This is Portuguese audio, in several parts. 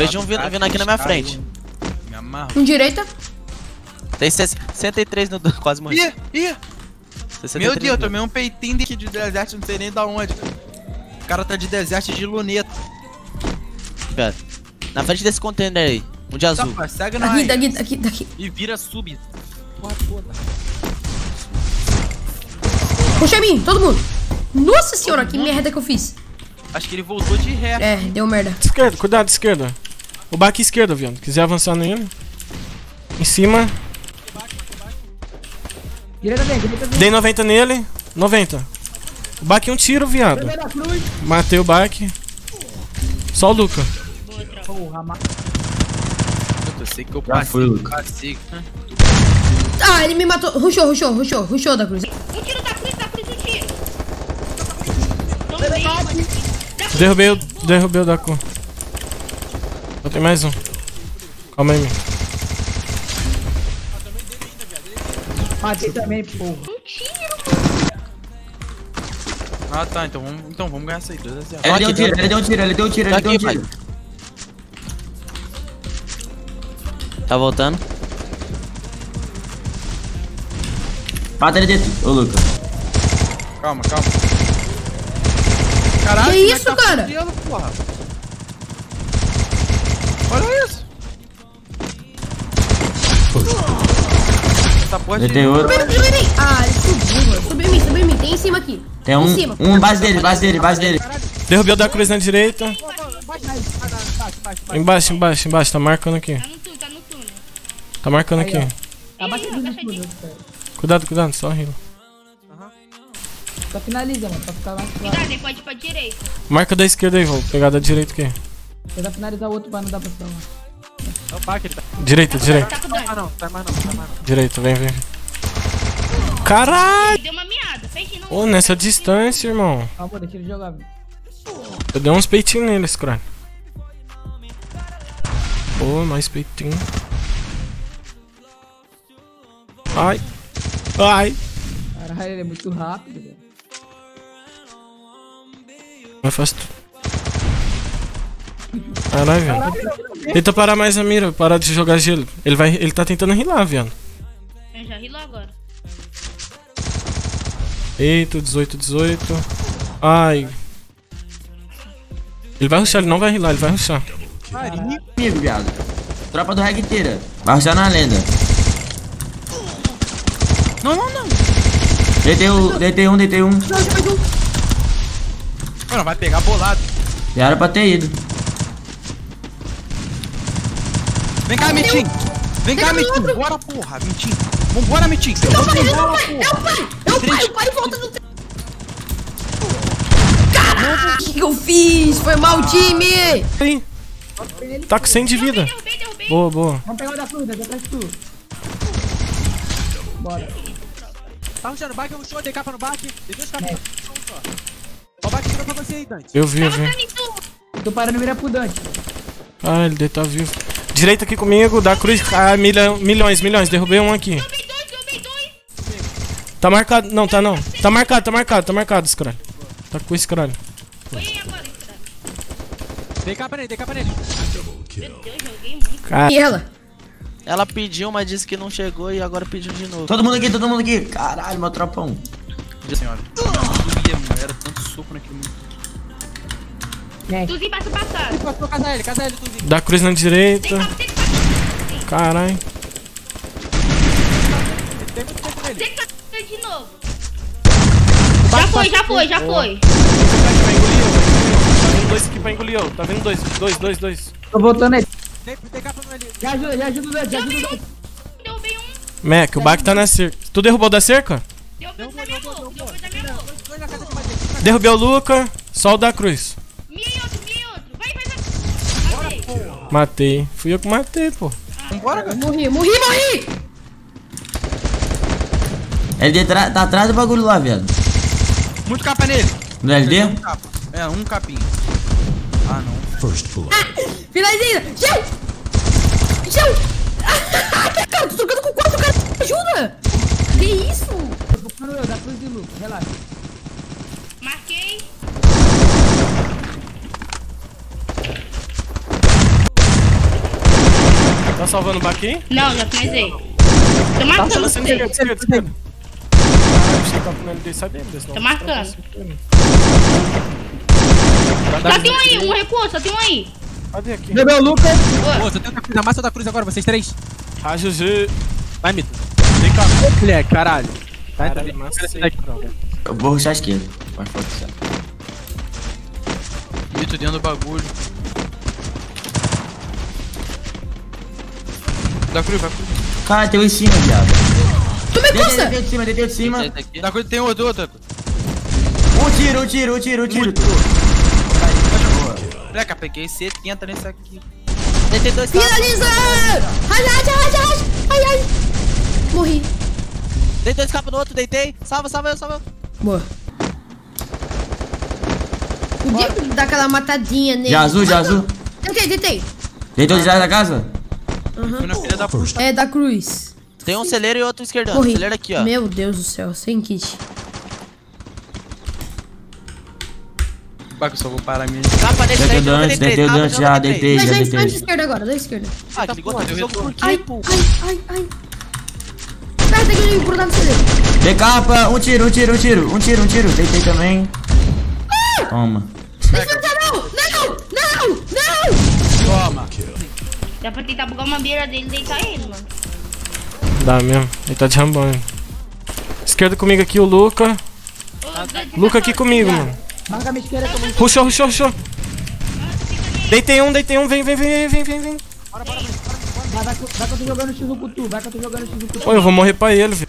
Vejo um vindo, vindo aqui na minha frente. Me amarro. Um direita. Tem 63 no... Quase morri. Ih, ih. 63 Meu Deus, eu tomei um peitinho aqui de deserto, não sei nem da onde. O cara tá de deserto de luneta. Cara, Na frente desse container aí. Um de azul. Safra, segue Daqui, nós. daqui, daqui, daqui. E vira sub. Porra toda. Puxa em mim, todo mundo. Nossa senhora, que merda que eu fiz. Acho que ele voltou de ré. É, deu merda. Esquerda, cuidado, esquerda. O baque esquerda, viado. Quiser avançar nele. Em cima. Direita vem, direita vem. Dei 90 nele. 90. O baque um tiro, viado. Cruz. Matei o baque. Só o Luca. Porra, ma... Eu sei que eu Já passei. foi, Luca. passei. Ah, ele me matou. Rushou, rushou, rushou, rushou da cruz. Um tiro da cruz, da cruz, um tiro. Derrubei o, derrubei o da cor. Só tem mais um. Calma aí, meu. Matei também, porra. Ah tá, então vamos, então vamos ganhar essa aí. 2 a 0. Ele deu um tiro, ele deu um tiro, ele deu um tiro, ele Tá deu um aqui, tiro. Tá voltando. Mata ele dentro, ô Luca. Calma, calma. Caralho, Que isso, tá cara? fudendo, porra? Olha isso. Essa porra Ele de... tem outro. Ah, ele subiu, mano. Subiu em mim, subiu em mim. Tem em cima aqui. Tem Em um, cima. um base dele, base dele, base dele. Derrubei o da cruz na direita. Embaixo, embaixo, embaixo. Tá marcando aqui. Tá no túnel, tá no túnel. Tá marcando aqui. Tudo. de- Cuidado, cuidado. Só rila. Só finaliza, mano. Pra ficar mais claro. Cuidado, ele pode ir pra direita. Marca da esquerda aí, vou pegar da direita aqui. Tenta finalizar o outro pra não dar pra salvar. É o Pac, ele tá... Direita, direita. Tá. Ah não, tá mais não, tá mais não. Direita, vem, vem. Caralho! Ele deu uma miada. Fez não. Ô, nessa distância, irmão. Calma, deixa ele jogar, velho. Eu dei uns peitinhos nele, esse cara. Ô, mais peitinho. Ai. Ai. Caralho, ele é muito rápido, velho. Mas faz tudo. Caralho, velho. Tenta parar mais a mira, parar de jogar gelo. Ele vai. Ele tá tentando rilar, viado. Eu já rilou agora. Eita, 18, 18. Ai. Ele vai rushar, ele não vai rilar, ele vai rushar. Amigo, viado. Tropa do reg inteira. Vai rushar na lenda. Não, não, não. Deitei, o, deitei um, deitei um. Mano, vai pegar bolado. Já era pra ter ido. Vem cá, Mitim. Vem cá, Mitim. Bora, porra, Mitim. Vambora, Mitim. Não, pai, não, pai. É o pai. É o pai. O pai volta no tempo. Caralho, o que que eu fiz? Foi mal, time. Aí. Tá com 100 de vida. Derrubei, derrubei. Boa, boa. Vamos pegar o da cruz, né? Atrás de tu. Bora. Tá rushando o back, eu show, dei capa no back. Dei dois capas. Ó o back virou pra você aí, Dante. Eu vi, eu vi. Tô parando mira pro Dante. Ah, ele tá vivo. Direita aqui comigo, da cruz. Ah, milhão, milhões, milhões. Derrubei um aqui. Tá marcado. Não, tá não. Tá marcado, tá marcado, tá marcado esse caralho. Tá com esse caralho. Foi aí agora, cara. Dei capa nele, dei capa nele. Meu Deus, joguei muito. Cara, E ela? Ela pediu, mas disse que não chegou e agora pediu de novo. Todo mundo aqui, todo mundo aqui. Caralho, meu tropão. Senhora. Era tanto soco naquele momento. Tuzinho passa passado. Passou, casa ele, casa ele, Tuzinho. da cruz na direita. Caralho. Tem. Tem capa de novo. Já foi, já foi, já foi. Tá vindo dois aqui pra engolir, ó. Tá vindo dois. Dois, dois, dois. Tô voltando aí. Já ajuda, já ajuda já ajuda o Dante. Derrubei um. Mac, o back tá na cerca. Tu derrubou da cerca? Derrubei da minha boca. Derrubei da minha madeira. Derrubei o Luca. Só o da cruz. Matei. Fui eu que matei, pô. Vambora, cara. Morri, morri, morri. Ele detra- tá atrás do bagulho lá, viado. Muito capa nele. No LD? Um capa. É, um capinho. Ah, não. Finaliza. Gel. Gel. Cara, tô trocando com quatro, cara. Ajuda. Que isso? Tô focando eu, da cruz de Lucas, relaxa. Marquei. Salvando o Baqui? Não, já finalizei. Tô Tá marcando salvando você. tá dele, senão Tô vai marcando. Só tem um aí, um recuo, só tem um aí. Cadê aqui? Bebeu o Lucas. Boa. Ô, você tem a cruz, a massa da cruz agora, vocês três. Ah, GG. Vai, Mito. Vem cá. Moleque, caralho. Tá, Caralho, massa. Eu vou ruxar a esquerda. Vai forçar. Mito dentro do bagulho. Da cruz, vai cruz. Cara, tem um em cima, viado. Tu me Deitei, costa! deitei de cima, deitei de cima. Da cruz tem outro, outro. Um tiro, um tiro, um tiro, um tiro. Eu peguei 70 nesse aqui. Deitei dois. Finaliza! Ai, ai, ai, ai, ai, ai. Morri. Dei dois capas no outro, deitei. Salva, salva eu, salva eu. Boa. Podia dar aquela matadinha nele. De azul, de azul. Tentei, tentei. Deitou de trás da casa? Fui na filha da puta. É, da cruz. Tem um celeiro e outro esquerdão. Morri. Celeiro aqui, ó. Meu Deus do céu, sem kit. Baco, só vou parar minha. Deitei daí, o nunca Dante, deitei o Dante, já deitei, Dois, já dois, dois de deitei. esquerda agora, de esquerda. Ah, que ligou jogo por Ai, ai, ai, ai. Aperta aquele grudado no CD. Decapa, um tiro, um tiro, um tiro, um tiro, um tiro. Deitei também. Toma. Deixa eu não, não, não, não. Toma. Dá pra tentar bugar uma beira dele e deitar ele, mano. Dá mesmo. Ele tá de rambão. Esquerda comigo aqui, o Luca. Luca aqui comigo, mano. Marca a minha esquerda também. Ruxou, ruxou, ruxou. Deitei um, deitei um. Vem, vem, vem, vem, vem, vem. Vai, vai, que- vai que eu tô jogando X1 com tu. Vai que eu tô jogando X1 com tu. Pô, eu vou morrer pra ele, velho.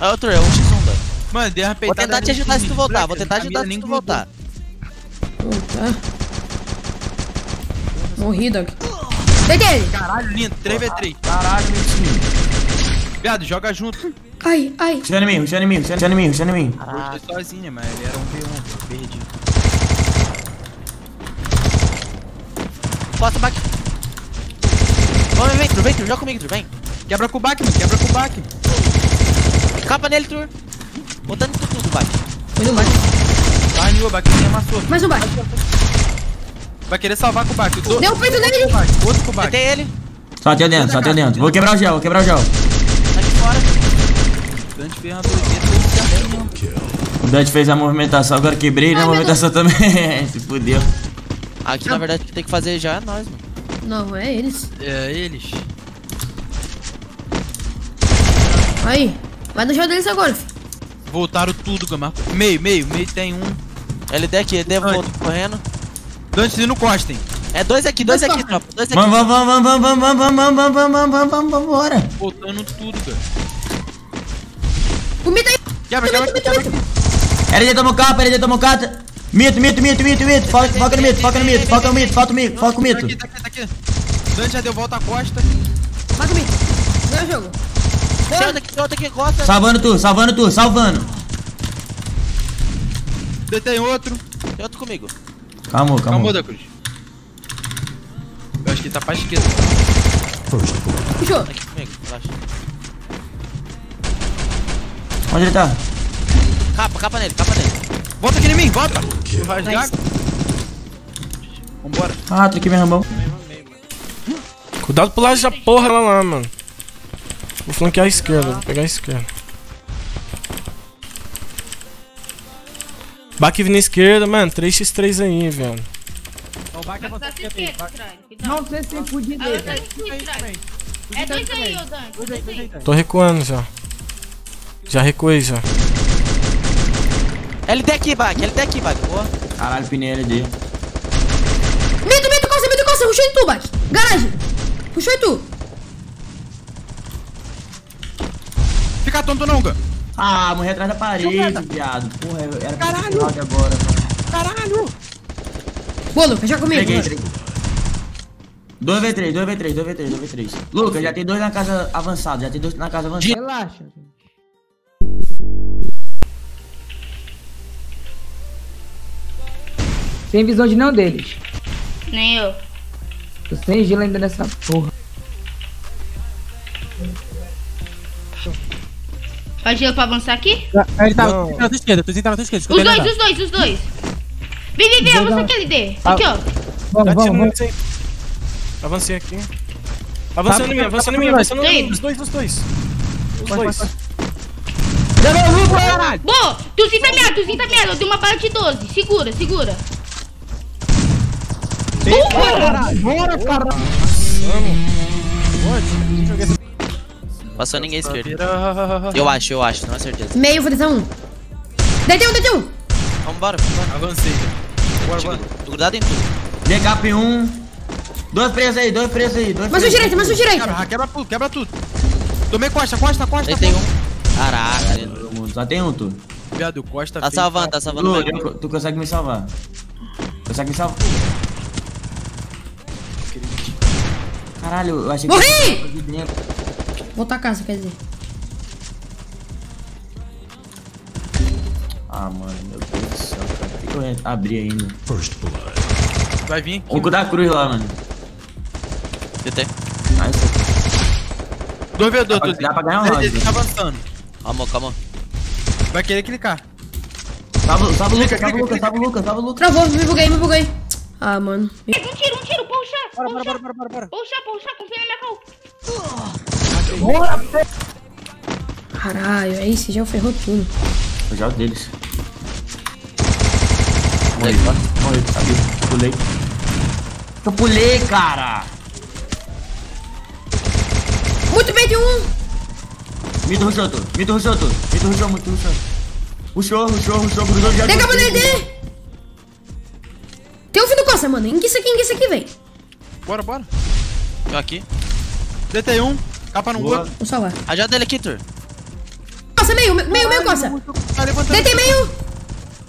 Ah, outro, é um x1, velho. Mano, dei uma Vou tentar te ajudar se tu voltar, vou tentar ajudar se nem tu grudou. voltar. Puta. Morri, Doc. Deitei. Caralho, lindo. 3v3. Caralho, time. Viado, joga junto. Ai, ai. Ruxando em mim, ruxando em mim, ruxando em mim, ruxando em mim. Eu fui sozinha, mas ele era um V1. Perdi. Costa, back. Vamos, vem, Tru, vem, Tru, joga comigo, Tru, vem. Quebra com o back, mano. Quebra com o back. Capa nele, Tru. Botando tudo, tudo, back. Foi no baixo. Vai, Nil, o back nem amassou. Mais um baixo. Vai querer salvar com o back. Do... Deu um peito nele. Outro com o. Deitei ele. Só até dentro, só até dentro. Vou quebrar o gel, vou quebrar o gel. Tá aqui fora. Dante fez uma doideira. O Dante fez a movimentação, agora quebrei na meu movimentação também. Se fudeu. Aqui, na verdade, o que tem que fazer já é nós, mano. Não, é eles. É, eles. Aí. Vai no show deles agora. Voltaram tudo, Gama. Meio, meio. Meio tem um. LD aqui, LD volta correndo. Dante e no Costem. É dois aqui, dois aqui, tropa. Dois aqui. Vamos, vamos, vamos, vamos, vamos, vamos, vamos, vamos, vamos, vamos, vamos, vamos, vamos, bora. Voltando tudo, cara. O mito aí. Quebra, quebra, Mito, quebra. mito, mito. LD tomou capa, LD tomou capa. Mito, mito, mito, mito, mito. Foca, no mito, foca no mito, foca no mito, foca no mito, foca no mito. Tá aqui, tá aqui, tá aqui. Dante já deu volta à costa. Vai comigo. Ganha o jogo. Outro aqui, outro aqui, costa. Salvando tu, salvando tu, salvando. Detém outro. Tem outro comigo. Calma, Calma, calma. da cruz. Eu acho que ele tá pra esquerda. Puxou. Tá aqui comigo, relaxa. Onde ele tá? Capa, capa nele, capa nele. Volta aqui em mim, volta. Tu vai jogar? Vambora. Ah, troquei minha rambão. Cuidado pro lado da porra lá, lá, mano. Vou flanquear a esquerda, vou pegar a esquerda. Baque vindo à esquerda, mano. 3x3 aí, velho. O back você. se esquerda. Cuidado. Não sei se por Ah, tá aqui atrás. É dois aí, ô Dante. Aí. Tô recuando já. Já recuei já. LD aqui, back, LD aqui, back. Boa. Caralho, pinei LD. Mito, mito, costa, mito, costa. Puxou em tu, Bac. Garagem. Puxou em tu. Fica tonto não, Gam. Ah, morri atrás da parede, viado. Porra, eu era Caralho. agora, mano. Boa, Lucas, já comigo. Peguei, mano. 2v3, 2v3, 2v3, 2v3. Lucas, já tem dois na casa avançada, já tem dois na casa avançada. Relaxa. gente. Sem visão de nenhum deles. Nem eu. Tô sem gelo ainda nessa porra. Faz gelo pra avançar aqui? Ele tá Não. tá na tua esquerda, tu tá na tua esquerda. Os dois, os dois, os dois. Vem, vem, vem, avança aqui, LD. Aqui, ó. Vamos, Tá vamos, vamos. Avancei aqui. Avançando em mim, avançando em mim, avançando em mim. Os dois, os dois. Os dois. Boa! Tuzinho tá meado, Tuzinho tá meado. Eu dei uma bala de 12. Segura, segura. Bora, caralho. Passou ninguém à esquerda. Vira. Eu acho, eu acho, não é certeza. Meio, vou deitar um. Deitei um, deitei um. Vambora, vambora. Avancei. Bora. Tô grudado em tudo. Decap 1. Dois presos aí, dois presos aí. Dois Mais um direita, mais um direita. Quebra, quebra tudo, quebra tudo. Tomei costa, costa, costa. Deitei um. Caraca. Só tem um, tu. Viado, costa. Tá salvando, tá salvando Tu, o meu. eu- tu consegue me salvar. Consegue me salvar? Caralho, eu achei que... Morri! Aqui. Voltar a casa, quer dizer. Ah, mano, meu Deus do céu, cara. Por que eu abri ainda? Vai vir. O da cruz lá, mano. Deitei. Nice. Dois V2, Dá pra- Tuzinho. dá pra ganhar um round, tá avançando. Calma, calma. Vai querer clicar. Salva, salva o Lucas, salva o Lucas, salva o Lucas, salva o Lucas. Travou, me buguei, me buguei. Ah, mano. Um tiro, um tiro. Puxa, Bora, bora, puxa. bora, bora, bora. Puxa, puxa. Confia na minha cal. Caralho, aí você já ferrou tudo. Eu jogo deles. Morri, morri, sabia. Pulei. Eu pulei, cara. Muito bem de um. Mito rushou, tu. Mito rushou, tu. Mito rushou, muito rushou. Rushou, rushou, rushou, cruzou já. Tem cabo nele dele. Tem um fim do costa, mano. Enguiça aqui, enguiça aqui, vem. Bora, bora. Eu aqui. Deitei um. Capa no outro. Vou salvar. Ajuda dele aqui, Tur. Costa, meio, meio, meio, costa. Tá levantando. Deitei meio.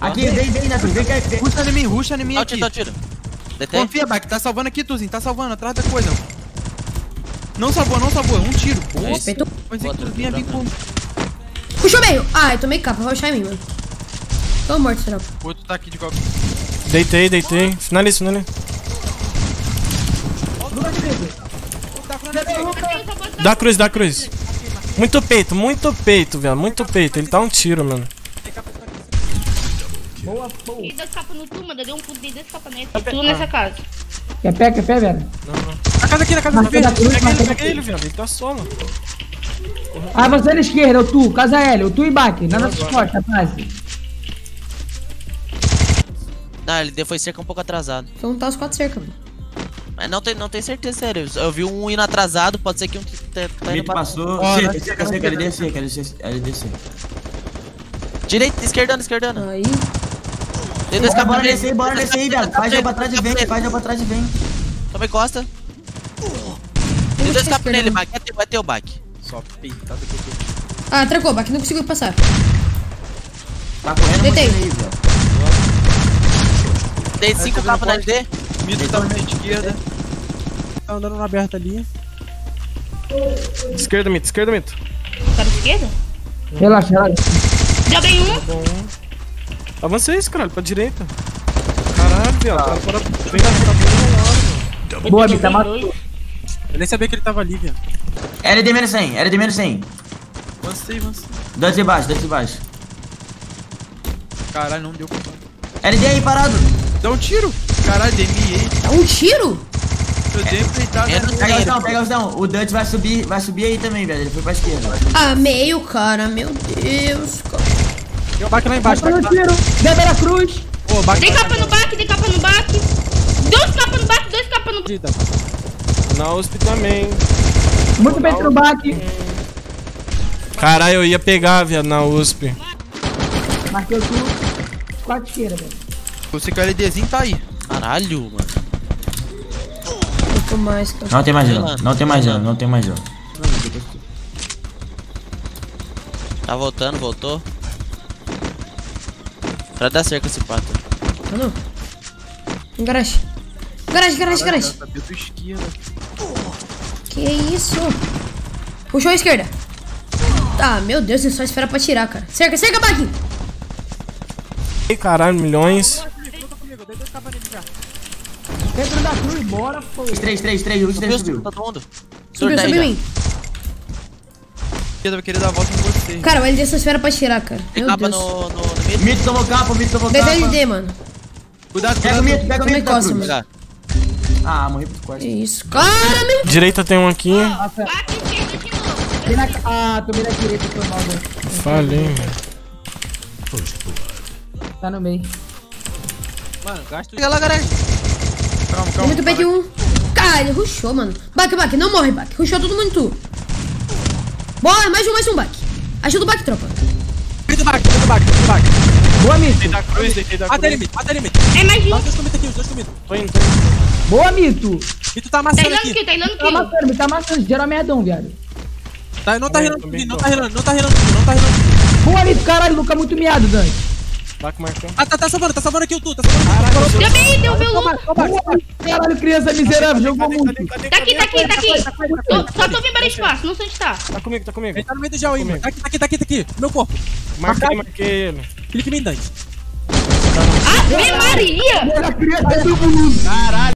Aqui, vem, vem, Neto, vem cá. vem. Ruxa em mim, ruxa em mim Dá o aqui. tiro, dá o tiro. Deitei. Confia, Bike. Tá salvando aqui, Tuzinho. Tá salvando, atrás da coisa. Não salvou, não salvou. Um tiro. É isso. Apertou. Pensei que Boa, tu vinha vir com... Puxou meio. Ai, tomei capa. Vai rushar em mim, mano. Tô morto, será? O outro tá aqui de qualquer... Deitei, deitei. Finaliza, finaliza. Dá cruz, dá cruz. Muito peito, muito peito, velho. Muito peito. Ele tá um tiro, mano. Ele deu escapa no tu, mano. Eu dei um pulo dele, deu escapa nesse. Tu nessa casa. Quer pé, quer pé, velho? Na casa aqui, na casa verde. cruz, Pega ele, pega ele, velho. Ele tá solo. Ah, você na esquerda, o tu, casa L, o tu e Baque, na nossa costas, atrás. Não, ele foi cerca um pouco atrasado. Vou montar os quatro cerca, mano. Mas não tem, não tem certeza, sério. Eu vi um indo atrasado, pode ser que um tá, tá Mito passou. Sim, na- descer, descer, quero descer, quero descer, quero descer. Direita, esquerdando, esquerdando. Aí. Tem dois Bora, bora descer, bora descer aí, velho. Faz eu pra trás e vem, faz eu pra trás e vem. Tomei costa. Tem dois capas nele, Bak. É teu, é teu, Bak. Só peitada que eu tô. Ah, trancou, Baque. Não conseguiu passar. Tá correndo muito Deitei. aí, velho. Tem cinco tá capas na LD. Mito tá na minha esquerda. Tá andando na aberta ali. Esquerda, mito, esquerda, mito. Cara esquerda? Relaxa, relaxa. Joguei um. Avancei esse, caralho, pra direita. Caralho, viado. Tá fora. Vem cá, fora bem Boa, Mita, matou. Eu nem sabia que ele tava ali, velho. LD menos 100, LD menos 100. Avancei, avancei. Dois de baixo, dois de baixo. Caralho, não deu. LD aí, parado. Dá um tiro. Caralho, demiei. Dá um tiro? É, não né? Pega o visão, pega o visão. O Dutch vai subir, vai subir aí também, velho. Ele foi pra esquerda. Ah, meio, cara. Meu Deus, cara. Tem baque lá embaixo. Tiro. Débora Cruz. Ô, baque Tem capa no baque, tem capa no baque. Dois capas no baque, dois capas no baque. Na USP também. Muito bem no Baque. Caralho, eu ia pegar, viado, na USP. Marquei o tu. Quatro esquerda, velho. Você que o LDzinho tá aí. Caralho, mano. Mais. Não tem mais não, não tem mais não, não tem mais não. Tá voltando, voltou. Pra dar cerca esse pato. Ah, não. Um garagem. Garagem, garagem, garagem. Tá. Que isso? Puxou a esquerda. Ah, meu Deus, é só esperar pra tirar, cara. Cerca, cerca. Ei, caralho, milhões. Dentro da cruz, bora, pô. 3, 3, 3, o 3 Subiu, subiu. subiu, todo mundo. Subiu, subiu em mim. vai querer dar a volta em você. Cara, o LD só espera pra tirar, cara. Tem capa no, no, no mid. Mito tomou capa, o Mito tomou capa. LD, mano. Cuidado, Pega o. Mito, pega o Tomei Mito da cruz. Ah, morri pro squad. Que isso, cara, meu. Direita tem um aqui. Novo. Vem na... Ah, tomei na direita, foi mal, velho. Falei, mano. Tá no meio. Mano, gasto. Chega lá, garagem. Calma, Tem calma. muito pé de um. Cara, ele rushou, mano. Baque, baque, não morre, baque. Rushou todo mundo tu. Bora, mais um, mais um baque. Ajuda o baque, tropa. Vem do back, vem do back, vem do back. Boa, Mito. Da cruz, deitei da Mata ele, cruz. Mito, mata ele, Mito. É mais um. os dois comidos aqui, os dois comidos. Tô indo, tô indo. Boa, Mito. Mito tá Tá amassando hilando aqui. kill, tá hilando Tá kill. amassando, me tá amassando. Geral merdão, viado. Tá, não tá relando, não tá relando, não tá relando, não tá relando. Boa, Mito. Caralho, Luca muito miado, Dante. Baco marcando. Ah, tá, tá salvando, tá salvando aqui o tu, tá salvando aqui. Também deu meu louco. Boa, Caralho, criança miserável, jogou muito. Tá aqui, tá aqui, tá aqui. Tá Tô- Só tô vendo para espaço, não sei onde tá. Tá comigo, tá comigo. Ele tá no meio do gel aí, mano. Tá aqui, tá aqui, tá aqui, tá aqui. Meu corpo. Marquei, marquei ele. Clique em mim, Dante. Ah, vem Maria. Era criança do mundo.